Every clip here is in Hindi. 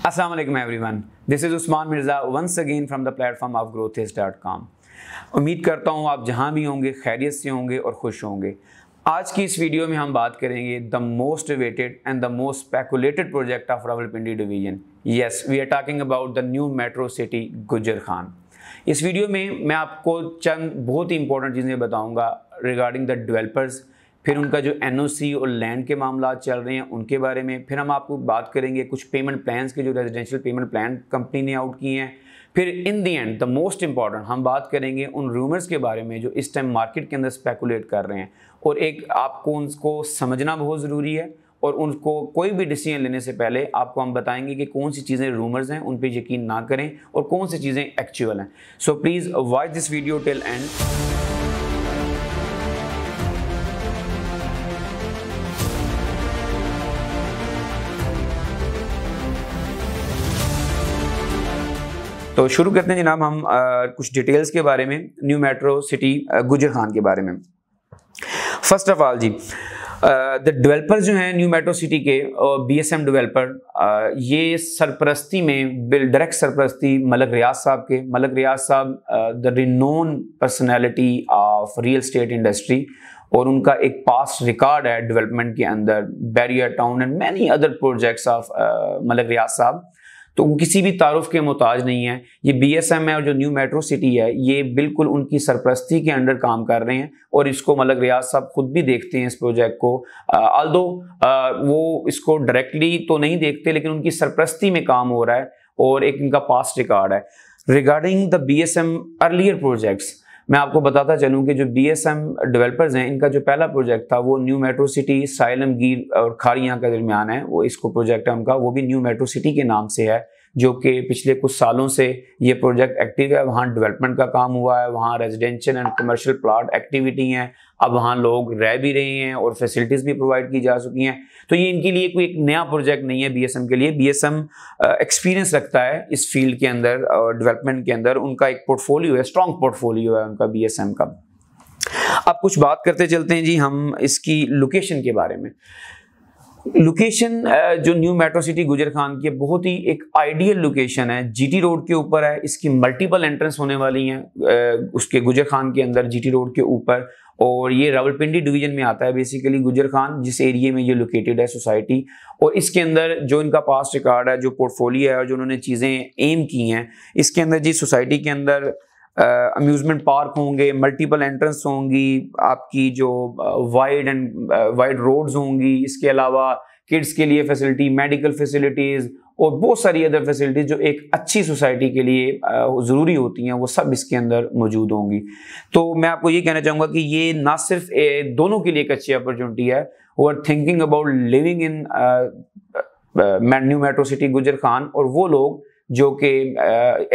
Assalamu alaikum, everyone. This is Usman Mirza once again from the platform dot com उम्मीद करता हूँ आप जहाँ भी होंगे, खैरियत से होंगे और खुश होंगे। आज की इस वीडियो में हम बात करेंगे the most waited and the most speculated project of Rawalpindi division yes we are talking about the new metro city Gujar Khan इस वीडियो में मैं आपको चंद बहुत ही इंपॉर्टेंट चीज़ें बताऊँगा रिगार्डिंग द डेवलपर्स फिर उनका जो एनओसी और लैंड के मामला चल रहे हैं, उनके बारे में फिर हम आपको बात करेंगे। कुछ पेमेंट प्लान्स के जो रेजिडेंशियल पेमेंट प्लान कंपनी ने आउट किए हैं। फिर in the end the most important हम बात करेंगे उन रूमर्स के बारे में जो इस टाइम मार्केट के अंदर स्पेकुलेट कर रहे हैं। और एक आपको उनको समझना बहुत ज़रूरी है और उनको कोई भी डिसीज़न लेने से पहले आपको हम बताएँगे कि कौन सी चीज़ें रूमर्स हैं, उन पर यकीन ना करें और कौन सी चीज़ें एक्चुअल हैं। So please watch this video till end तो शुरू करते हैं जनाब हम आ, कुछ डिटेल्स के बारे में new metro city Gujar Khan के बारे में। First of all ji the developer जो हैं न्यू मेट्रो सिटी के और बी एस एम डेवलपर ये सरपरस्ती में बिल डायरेक्ट सरपरस्ती मलक रियाज साहब के मलक रियाज साहब the renowned personality of real estate industry और उनका एक पास रिकॉर्ड है डेवलपमेंट के अंदर Bahria Town and many other projects of Malik Riaz साहब। तो वो किसी भी तारुफ के मोहताज नहीं है। ये बी एस एम है और जो न्यू मेट्रो सिटी है, ये बिल्कुल उनकी सरप्रस्ती के अंडर काम कर रहे हैं और इसको मलग रियाज साहब खुद भी देखते हैं इस प्रोजेक्ट को। आल दो वो इसको डायरेक्टली तो नहीं देखते, लेकिन उनकी सरप्रस्ती में काम हो रहा है और एक इनका पास्ट रिकॉर्ड है। Regarding the B S M earlier projects मैं आपको बताता चलूँ कि जो बी एस एम डेवलपर्स हैं, इनका जो पहला प्रोजेक्ट था, वो न्यू मेट्रो सिटी साइलम गिर और खारियाँ का दरमियान है। वो इसको प्रोजेक्ट है उनका, वो भी न्यू मेट्रो सिटी के नाम से है। जो कि पिछले कुछ सालों से ये प्रोजेक्ट एक्टिव है। वहाँ डेवलपमेंट का काम हुआ है, वहाँ residential and commercial plot activity हैं। अब वहाँ लोग रह भी रहे हैं और फैसिलिटीज़ भी प्रोवाइड की जा चुकी हैं। तो ये इनके लिए कोई एक नया प्रोजेक्ट नहीं है बीएसएम के लिए। बीएसएम एक्सपीरियंस रखता है इस फ़ील्ड के अंदर और डेवलपमेंट के अंदर। उनका एक पोर्टफोलियो है स्ट्रॉन्ग पोर्टफोलियो है उनका बीएसएम का। अब कुछ बात करते चलते हैं जी हम इसकी लोकेशन के बारे में। लोकेशन जो new metro city Gujar Khan की है, बहुत ही एक आइडियल लोकेशन है। जीटी रोड के ऊपर है, इसकी मल्टीपल एंट्रेंस होने वाली हैं उसके गुजर खान के अंदर, जीटी रोड के ऊपर। और ये रावलपिंडी डिवीज़न में आता है बेसिकली गुजर खान जिस एरिए में ये लोकेटेड है सोसाइटी और इसके अंदर जो इनका पास्ट रिकॉर्ड है, जो पोर्टफोलियो है, और जो उन्होंने चीज़ें एम की हैं, इसके अंदर जी सोसाइटी के अंदर अम्यूज़मेंट पार्क होंगे मल्टीपल एंट्रेंस होंगी, आपकी जो वाइड एंड वाइड रोड्स होंगी, इसके अलावा किड्स के लिए फैसिलिटी मेडिकल फैसिलिटीज़ और बहुत सारी अदर फैसिलिटीज़ जो एक अच्छी सोसाइटी के लिए ज़रूरी होती हैं, वो सब इसके अंदर मौजूद होंगी। तो मैं आपको ये कहना चाहूँगा कि ये ना सिर्फ़ दोनों के लिए एक अच्छी अपॉर्चुनिटी है, who are thinking about living in new metro city Gujar Khan, और वो लोग जो कि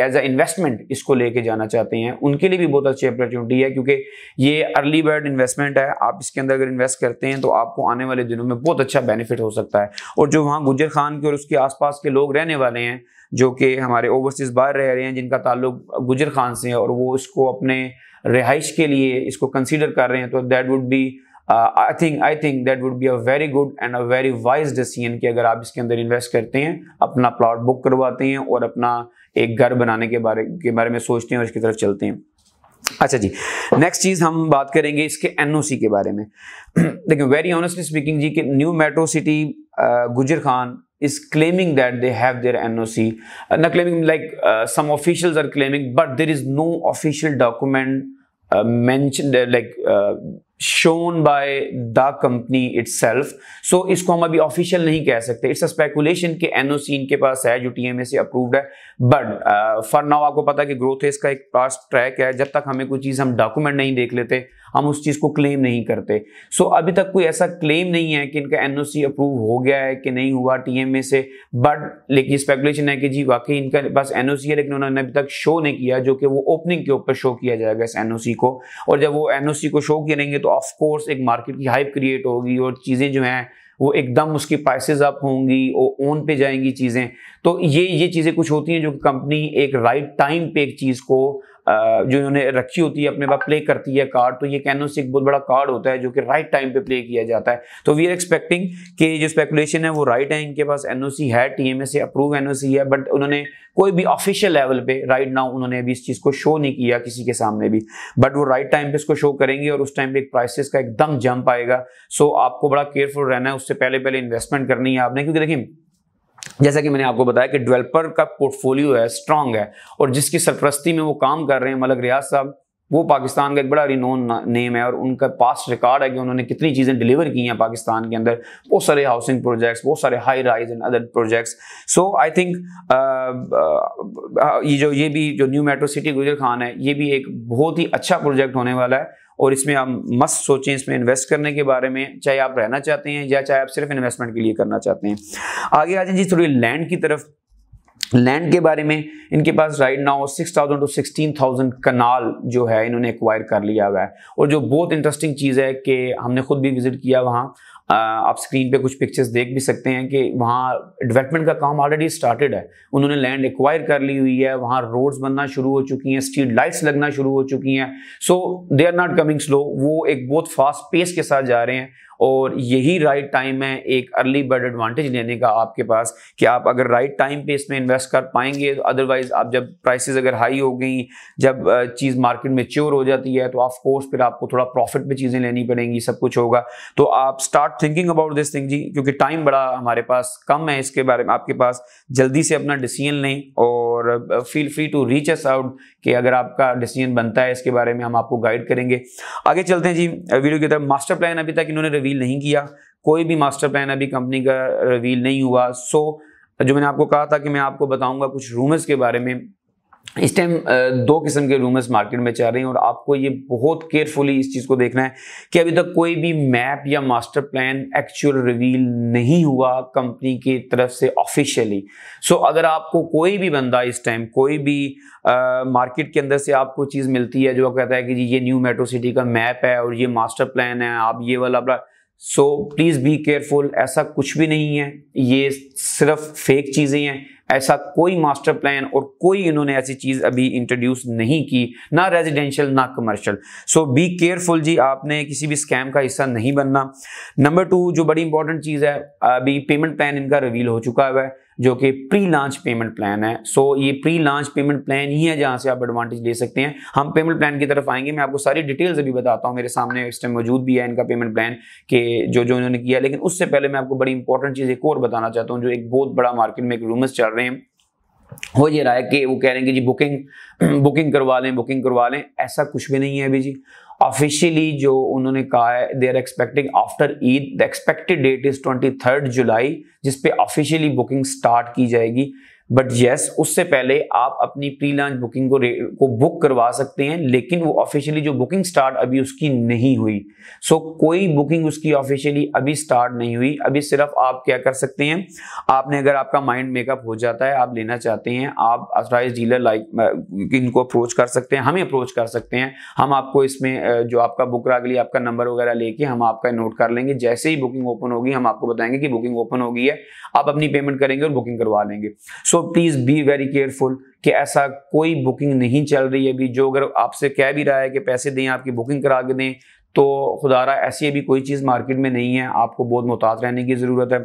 एज अ इन्वेस्टमेंट इसको लेके जाना चाहते हैं। उनके लिए भी बहुत अच्छी अपॉर्चुनिटी है क्योंकि ये अर्ली बर्ड इन्वेस्टमेंट है। आप इसके अंदर अगर इन्वेस्ट करते हैं तो आपको आने वाले दिनों में बहुत अच्छा बेनिफिट हो सकता है। और जो वहाँ गुजर खान के और उसके आसपास के लोग रहने वाले हैं, जो कि हमारे ओवरसीज बाहर रह रहे हैं, जिनका ताल्लुक गुजर खान से है और वो इसको अपने रिहाइश के लिए इसको कंसिडर कर रहे हैं तो that would be I think I think that would be a very good and a very wise decision कि अगर आप इसके अंदर इन्वेस्ट करते हैं अपना प्लॉट बुक करवाते हैं और अपना एक घर बनाने के बारे के बारे में सोचते हैं और इसकी तरफ़ चलते हैं अच्छा जी नेक्स्ट चीज़ हम बात करेंगे इसके एनओसी के बारे में देखिए वेरी ऑनेस्टली स्पीकिंग जी कि new metro city Gujar Khan is claiming that they have their NOC. Uh, not claiming like uh, some officials are claiming, but there is no official like by the company itself so इसको हम अभी ऑफिशियल नहीं कह सकते। इट्स अ स्पेकुलेशन के एनओसी इनके पास है जो टीएमए से अप्रूव्ड है। बट फॉर नाउ आपको पता है कि ग्रोथ है इसका एक पास ट्रैक है। जब तक हमें कोई चीज़ हम डॉक्यूमेंट नहीं देख लेते हम उस चीज़ को क्लेम नहीं करते। सो so, अभी तक कोई ऐसा क्लेम नहीं है कि इनका एनओसी अप्रूव हो गया है कि नहीं हुआ टीएमए से। बट लेकिन स्पेकुलेशन है कि जी वाकई इनका पास एनओसी है लेकिन उन्होंने अभी तक शो नहीं किया जो कि वो ओपनिंग के ऊपर शो किया जाएगा इस एनओसी को। और जब वो एनओसी को शो करेंगे तो ऑफ़ कोर्स एक मार्केट की हाइप क्रिएट होगी और चीज़ें जो हैं वो एकदम उसकी प्राइसेस अप होंगी और ओन पे जाएँगी चीज़ें। तो ये ये चीज़ें कुछ होती हैं जो कंपनी एक राइट टाइम पे एक चीज़ को जो इन्होंने रखी होती है, अपने पास प्ले करती है कार्ड तो ये कैनो से एक बहुत बड़ा कार्ड होता है, जो कि राइट टाइम पे प्ले किया जाता है। तो वी आर एक्सपेक्टिंग कि जो स्पेकुलेशन है, वो राइट है इनके पास। एनओसी है टीएमए से अप्रूव एनओसी है बट उन्होंने कोई भी ऑफिशियल लेवल पे राइट नाउ उन्होंने अभी इस चीज़ को शो नहीं किया किसी के सामने भी। बट वो राइट टाइम पे इसको शो करेंगे और उस टाइम पे एक प्राइसेस का एकदम जंप आएगा। सो आपको बड़ा केयरफुल रहना है, उससे पहले पहले इन्वेस्टमेंट करनी है आपने, क्योंकि देखिए जैसा कि मैंने आपको बताया कि डेवलपर का पोर्टफोलियो है स्ट्रांग है, और जिसकी सरप्रस्ती में वो काम कर रहे हैं, मलक रियाज साहब, वो पाकिस्तान का एक बड़ा रिनोन नेम है और उनका पास्ट रिकॉर्ड है कि उन्होंने कितनी चीज़ें डिलीवर की हैं पाकिस्तान के अंदर। बहुत सारे हाउसिंग प्रोजेक्ट्स बहुत सारे high rise and other projects so I think ये जो, ये भी जो new metro city Gujar Khan है, ये भी एक बहुत ही अच्छा प्रोजेक्ट होने वाला है। और इसमें आप मस्त सोचें इसमें इन्वेस्ट करने के बारे में, चाहे आप रहना चाहते हैं या चाहे आप सिर्फ़ इन्वेस्टमेंट के लिए करना चाहते हैं। आगे आ जाए जी थोड़ी लैंड की तरफ़। लैंड के बारे में, इनके पास right now six thousand to sixteen thousand kanal जो है इन्होंने एक्वायर कर लिया हुआ है। और जो बहुत इंटरेस्टिंग चीज़ है कि हमने खुद भी विज़िट किया वहाँ। आप स्क्रीन पे कुछ पिक्चर्स देख भी सकते हैं कि वहाँ डेवलपमेंट का काम ऑलरेडी स्टार्टेड है। उन्होंने लैंड एक्वायर कर ली हुई है, वहाँ रोड्स बनना शुरू हो चुकी हैं स्ट्रीट लाइट्स लगना शुरू हो चुकी हैं। So they are not coming slow वो एक बहुत फास्ट पेस के साथ जा रहे हैं। और यही राइट टाइम है एक अर्ली बर्ड एडवांटेज लेने का आपके पास कि आप अगर राइट टाइम पे इसमें इन्वेस्ट कर पाएँगे तो अदरवाइज़ आप जब प्राइसेस अगर हाई हो गई, जब चीज़ मार्केट में च्योर हो जाती है तो ऑफ़ कोर्स फिर आपको थोड़ा प्रॉफिट पे चीज़ें लेनी पड़ेंगी, सब कुछ होगा। तो आप start thinking about this thing जी, क्योंकि टाइम बड़ा हमारे पास कम है इसके बारे में, आपके पास जल्दी से अपना डिसीज़न लें और feel free to reach us out कि अगर आपका डिसीज़न बनता है, इसके बारे में हम आपको गाइड करेंगे। आगे चलते हैं जी वीडियो की तरफ़। मास्टर प्लान अभी तक इन्होंने रिवील नहीं किया कोई भी मास्टर प्लान अभी कंपनी का रिवील नहीं हुआ। सो जो मैंने आपको कहा था कि मैं आपको बताऊँगा कुछ रूमर्स के बारे में। इस टाइम दो किस्म के रूमर्स मार्केट में चल रहे हैं और आपको ये बहुत केयरफुली इस चीज़ को देखना है कि अभी तक कोई भी मैप या मास्टर प्लान एक्चुअल रिवील नहीं हुआ कंपनी की तरफ़ से ऑफिशियली सो so, अगर आपको कोई भी बंदा इस टाइम कोई भी मार्केट के अंदर से आपको चीज़ मिलती है जो कहता है कि जी ये न्यू मेट्रो सिटी का मैप है और ये मास्टर प्लान है आप ये वाला सो प्लीज़ बी केयरफुल ऐसा कुछ भी नहीं है। ये सिर्फ़ फेक चीज़ें हैं। ऐसा कोई मास्टर प्लान और कोई इन्होंने ऐसी चीज़ अभी इंट्रोड्यूस नहीं की। ना रेजिडेंशियल ना कमर्शियल सो बी केयरफुल जी। आपने किसी भी स्कैम का हिस्सा नहीं बनना। नंबर टू जो बड़ी इंपॉर्टेंट चीज़ है, अभी पेमेंट प्लान इनका रिवील हो चुका हुआ है। जो कि प्री लॉन्च पेमेंट प्लान है। सो so, ये प्री लॉन्च पेमेंट प्लान ही है जहाँ से आप एडवांटेज ले सकते हैं। हम पेमेंट प्लान की तरफ़ आएँगे मैं आपको सारी डिटेल्स अभी बताता हूँ। मेरे सामने इस टाइम मौजूद भी है इनका पेमेंट प्लान के जो जो इन्होंने किया। लेकिन उससे पहले मैं आपको बड़ी इंपॉर्टेंट चीज़ एक और बताना चाहता हूँ जो एक बहुत बड़ा मार्केट में एक रूमर्स चल रहे हैं। हो ये रहा है कि वो कह रहे हैं कि जी बुकिंग बुकिंग करवा लें बुकिंग करवा लें। ऐसा कुछ भी नहीं है अभी जी। ऑफिशियली जो उन्होंने कहा है they are expecting after Eid the expected date is twenty third July जिसपे ऑफिशियली बुकिंग स्टार्ट की जाएगी। बट यस उससे पहले आप अपनी प्री लॉन्च बुकिंग को को बुक करवा सकते हैं लेकिन वो ऑफिशियली जो बुकिंग स्टार्ट अभी उसकी नहीं हुई। सो so, कोई बुकिंग उसकी ऑफिशियली अभी स्टार्ट नहीं हुई। अभी सिर्फ़ आप क्या कर सकते हैं आपने अगर आपका माइंड मेकअप हो जाता है आप लेना चाहते हैं आप अथराइज डीलर लाइक इनको अप्रोच कर सकते हैं हमें अप्रोच कर सकते हैं। हम आपको इसमें जो आपका बुक रहा लिए आपका नंबर वगैरह लेके हम आपका नोट कर लेंगे। जैसे ही बुकिंग ओपन होगी हम आपको बताएँगे कि बुकिंग ओपन हो गई है आप अपनी पेमेंट करेंगे और बुकिंग करवा लेंगे। So so please be very careful कि ऐसा कोई बुकिंग नहीं चल रही है अभी। जो अगर आपसे कह भी रहा है कि पैसे दें आपकी बुकिंग करा के दें तो खुदारा ऐसी अभी कोई चीज़ मार्केट में नहीं है। आपको बहुत मोहतात रहने की ज़रूरत है।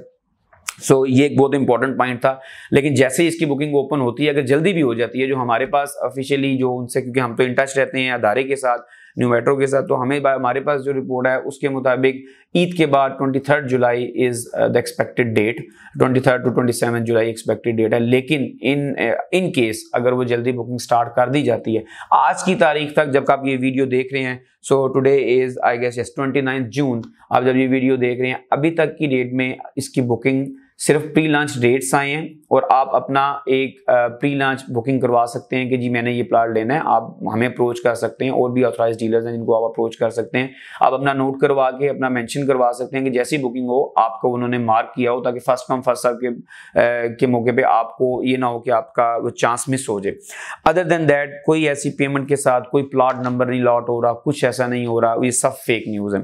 सो so, ये एक बहुत इंपॉर्टेंट पॉइंट था। लेकिन जैसे ही इसकी बुकिंग ओपन होती है अगर जल्दी भी हो जाती है जो हमारे पास ऑफिशियली जो उनसे क्योंकि हम तो इन टच रहते हैं अदारे के साथ न्यू मेट्रो के साथ तो हमें हमारे पास जो रिपोर्ट है, उसके मुताबिक ईद के बाद twenty third July is the expected date twenty third to twenty seven July expected date है। लेकिन इन इन केस अगर वो जल्दी बुकिंग स्टार्ट कर दी जाती है, आज की तारीख तक जब आप ये वीडियो देख रहे हैं so today is I guess yes twenty June आप जब ये वीडियो देख रहे हैं, अभी तक की डेट में इसकी बुकिंग सिर्फ़ प्री लॉन्च डेट्स आए हैं और आप अपना एक प्री लॉन्च बुकिंग करवा सकते हैं कि जी मैंने ये प्लाट लेना है आप हमें अप्रोच कर सकते हैं और भी ऑथराइज डीलर्स हैं जिनको आप अप्रोच कर सकते हैं। आप अपना नोट करवा के अपना मेंशन करवा सकते हैं कि जैसी बुकिंग हो आपको उन्होंने मार्क किया हो ताकि फ़र्स्ट कम फ़र्स्ट सर्व के के मौके पर आपको ये ना हो कि आपका वो चांस मिस हो जाए। अदर देन दैट कोई ऐसी पेमेंट के साथ कोई प्लाट नंबर नहीं लॉट हो रहा कुछ ऐसा नहीं हो रहा ये सब फेक न्यूज़ है।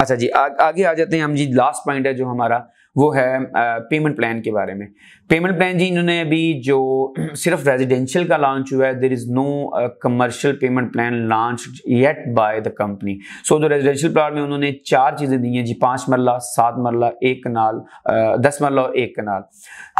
अच्छा जी आ, आगे आ जाते हैं हम जी लास्ट पॉइंट है जो हमारा। वो है पेमेंट प्लान के बारे में। पेमेंट प्लान जी, इन्होंने अभी जो सिर्फ़ रेजिडेंशियल का लॉन्च हुआ है there is no commercial payment plan launch yet by the company so जो रेजिडेंशियल प्लान में उन्होंने चार चीज़ें दी हैं जी, पाँच मरला, सात मरला, एक कनाल दस मरला और एक कनाल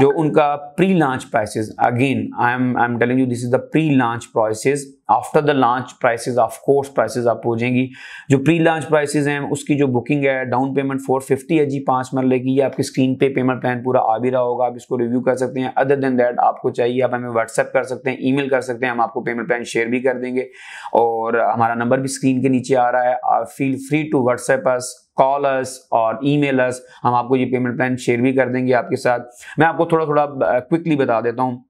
जो उनका pre launch prices again I am I am telling you this is the pre launch prices after the launch prices of course prices आप जाएँगी। जो प्री लॉन्च प्राइसेस हैं, उसकी जो बुकिंग है डाउन पेमेंट 450 है जी, पाँच मरले की। आपकी स्क्रीन पे पेमेंट प्लान पूरा आ भी रहा होगा। आप इसको रिव्यू कर सकते हैं। अदर देन दैट आपको चाहिए, आप हमें व्हाट्सएप कर सकते हैं ईमेल कर सकते हैं। हम आपको पेमेंट प्लान शेयर भी कर देंगे। और हमारा नंबर भी स्क्रीन के नीचे आ रहा है। Feel free to WhatsApp us call us और ईमेल अस हम आपको ये पेमेंट प्लान शेयर भी कर देंगे आपके साथ। मैं आपको थोड़ा थोड़ा क्विकली बता देता हूँ।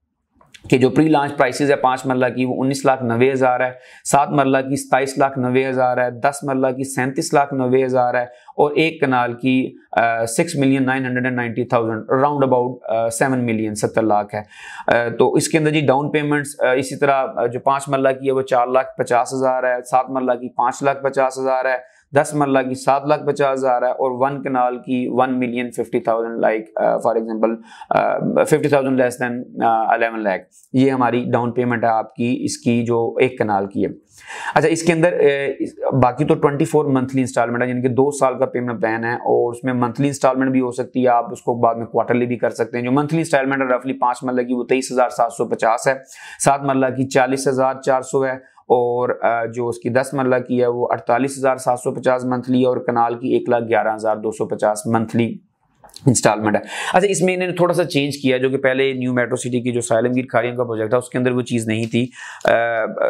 कि जो प्री लॉन्च प्राइसेस है पाँच मरला की वो उन्नीस लाख नबे हज़ार है सात मरला की सताईस लाख नबे हज़ार है दस मरला की सैंतीस लाख नबे हज़ार है और एक कनाल की six million nine hundred and ninety thousand round about seven million सत्तर लाख है। uh, तो इसके अंदर जी डाउन पेमेंट्स uh, इसी तरह जो पाँच मरला की है वो चार लाख पचास हज़ार है सात मरला की पाँच लाख पचास हज़ार है दस मरला की सात लाख पचास हज़ार है और वन कनाल की one million fifty thousand like for example fifty thousand less than eleven lakh ये हमारी डाउन पेमेंट है आपकी इसकी जो एक कनाल की है। अच्छा इसके अंदर uh, बाकी तो 24 मंथली इंस्टॉलमेंट है यानी कि दो साल का पेमेंट प्लान है और उसमें मंथली इंस्टॉलमेंट भी हो सकती है आप उसको बाद में क्वार्टरली भी कर सकते हैं। जो मंथली इंस्टॉलमेंट है रफली पाँच मरला की वो तेईस हज़ार सात सौ पचास है सात मरला की चालीस हज़ार चार सौ है और जो उसकी दस मरला की है वो अड़तालीस हज़ार सात सौ पचास मंथली और कनाल की एक लाख ग्यारह हज़ार दो सौ पचास मंथली। इंस्टॉलमेंट है। अच्छा इसमें इन्होंने थोड़ा सा चेंज किया जो कि पहले न्यू मेट्रो सिटी की जो साइलमगीर खारियम का प्रोजेक्ट था उसके अंदर वो चीज़ नहीं थी। आ,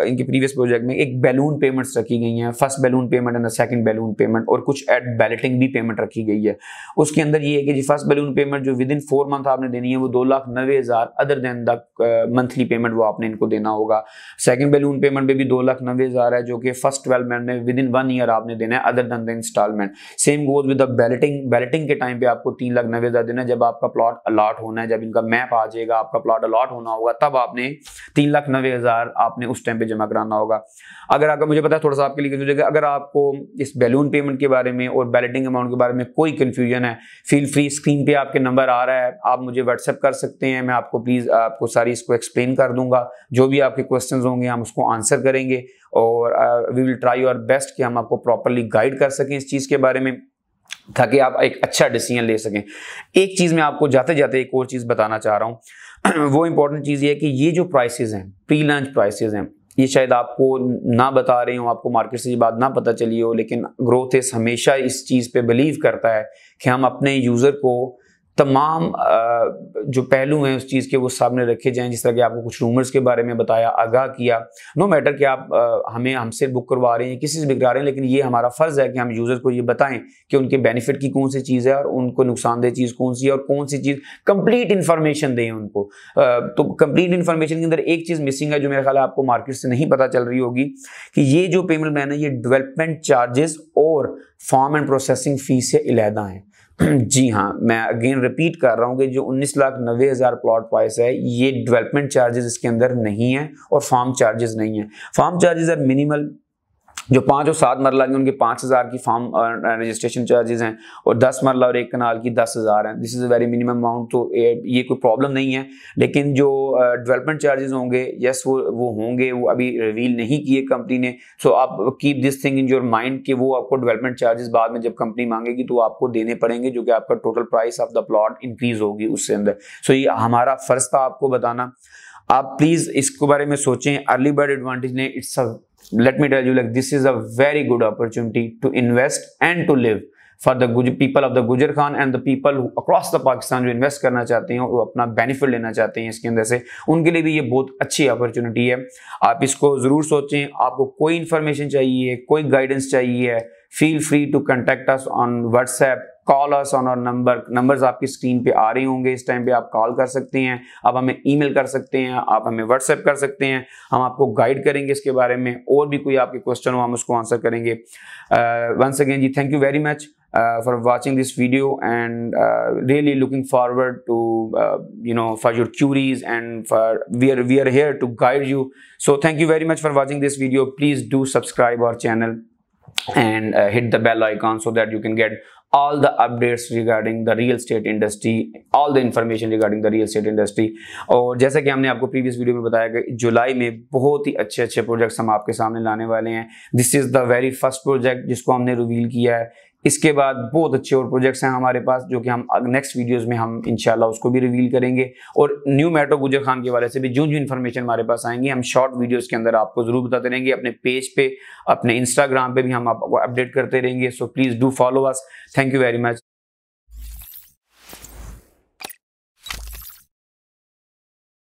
इनके प्रीवियस प्रोजेक्ट में एक बैलून पेमेंट्स रखी गई हैं। First balloon payment and second balloon payment और कुछ एड बैलेटिंग भी पेमेंट रखी गई है। उसके अंदर ये है कि जी फ़र्स्ट बैलून पेमेंट जो विद इन फोर मंथ आपने देनी है वो दो लाख नबे हज़ार other than the monthly payment वो आपने इनको देना होगा। सेकंड बैलून पेमेंट में भी दो लाख नबे हज़ार है जो कि फ़र्स्ट ट्वेल्व मंथ में विद इन वन ईयर आपने देना है other than the installment same goes with the balloting balloting के टाइम पे आपको तीन नबे हज़ार देना है जब आपका प्लॉट अलॉट होना है, जब इनका मैप आ जाएगा, आपका प्लॉट अलॉट होना होगा, तब आपने तीन लाख नब्बे हज़ार आपने उस टाइम पे जमा कराना होगा। अगर आपका, मुझे पता है थोड़ा सा आपके लिए कन्फ्यूज़न अगर आपको इस बैलून पेमेंट के बारे में और बैलेटिंग अमाउंट के बारे में कोई कन्फ्यूज़न है फील फ्री स्क्रीन पे आपके नंबर आ रहा है, आप मुझे व्हाट्सएप कर सकते हैं, मैं आपको प्लीज़ आपको सारी इसको एक्सप्लेन कर दूँगा। जो भी आपके क्वेश्चन होंगे, हम उसको आंसर करेंगे और we will try your best कि हम आपको प्रॉपरली गाइड कर सकें इस चीज़ के बारे में। ताकि आप एक अच्छा डिसीज़न ले सकें। एक चीज़ मैं आपको जाते जाते एक और चीज़ बताना चाह रहा हूँ। वो इंपॉर्टेंट चीज़ ये है कि ये जो प्राइसेस हैं प्री लॉन्च प्राइसेस हैं, ये शायद आपको ना बता रहे हो, आपको मार्केट से ये बात ना पता चली हो, लेकिन ग्रोथ इस हमेशा इस चीज़ पे बिलीव करता है कि हम अपने यूज़र को तमाम जो पहलू हैं उस चीज़ के वो सामने रखे जाएँ, जिस तरह कि आपको कुछ रूमर्स के बारे में बताया, आगाह किया। नो मैटर कि आप हमें, हमसे बुक करवा रहे हैं, किसी से भी करा रहे हैं, लेकिन ये हमारा फ़र्ज़ है कि हम यूज़र को ये बताएँ कि उनके बेनिफिट की कौन सी चीज़ है और उनको नुकसानदेह चीज़ कौन सी है और कौन सी चीज़ कंप्लीट इन्फॉर्मेशन दें उनको। तो कंप्लीट इन्फॉर्मेशन के अंदर एक चीज़ मिसिंग है जो मेरा ख्याल आपको मार्केट से नहीं पता चल रही होगी कि ये जो पेमेंट प्लान है ये डेवलपमेंट चार्जेस और फार्म एंड प्रोसेसिंग फ़ीस से इलेहदा है। जी हाँ मैं अगेन रिपीट कर रहा हूँ कि जो 19 लाख नब्बे हज़ार प्लॉट प्राइस है, ये डेवलपमेंट चार्जेस इसके अंदर नहीं है और फार्म चार्जेस नहीं है। फार्म चार्जेस आर मिनिमल जो पाँच और सात मरला की उनके पाँच हज़ार की फार्म रजिस्ट्रेशन चार्जेस हैं और दस मरला और एक कनाल की दस हज़ार हैं। This is a very minimum amount तो ये कोई प्रॉब्लम नहीं है। लेकिन जो डेवलपमेंट चार्जेस होंगे यस वो वो होंगे, वो अभी रिवील नहीं किए कंपनी ने। सो आप keep this thing in your mind कि वो आपको डेवलपमेंट चार्जेस बाद में जब कंपनी मांगेगी तो आपको देने पड़ेंगे, जो कि आपका total price of the plot increase होगी उससे अंदर। सो so ये हमारा फ़र्ज़ था आपको बताना। आप प्लीज़ इसके बारे में सोचें। अर्ली बर्ड एडवांटेज ने it's let me tell you, like, this is a very good opportunity to invest and to live for the people of the Gujar Khan and the people across the Pakistan जो इन्वेस्ट करना चाहते हैं, वो अपना बेनिफिट लेना चाहते हैं इसके अंदर से, उनके लिए भी ये बहुत अच्छी अपॉर्चुनिटी है। आप इसको ज़रूर सोचें, आपको कोई इन्फॉर्मेशन चाहिए, कोई गाइडेंस चाहिए feel free to contact us on WhatsApp call us on और नंबर नंबर्स आपकी स्क्रीन पे आ रहे होंगे इस टाइम पे आप कॉल कर सकते हैं आप हमें ईमेल कर सकते हैं आप हमें व्हाट्सएप कर सकते हैं हम आपको गाइड करेंगे इसके बारे में और भी कोई आपके क्वेश्चन हो हम उसको आंसर करेंगे once again ji thank you very much Uh, for watching this video and uh, really looking forward to uh, you know for your queries and for we are we are here to guide you so thank you very much for watching this video please do subscribe our channel and uh, hit the bell icon so that you can get all the updates regarding the real estate industry all the information regarding the real estate industry और जैसा कि हमने आपको previous video में बताया कि जुलाई में बहुत ही अच्छे अच्छे projects हम आपके सामने लाने वाले हैं this is the very first project जिसको हमने reveal किया है इसके बाद बहुत अच्छे और प्रोजेक्ट्स हैं हमारे पास, जो कि हम नेक्स्ट वीडियोस में हम, इंशाल्लाह उसको भी रिवील करेंगे। और न्यू मेट्रो गुजर खान के वाले से भी जो जो इन्फॉर्मेशन हमारे पास आएँगे, हम शॉर्ट वीडियोस के अंदर आपको ज़रूर बताते रहेंगे। अपने पेज पे, अपने इंस्टाग्राम पे भी हम आपको अपडेट करते रहेंगे। So please do follow us thank you very much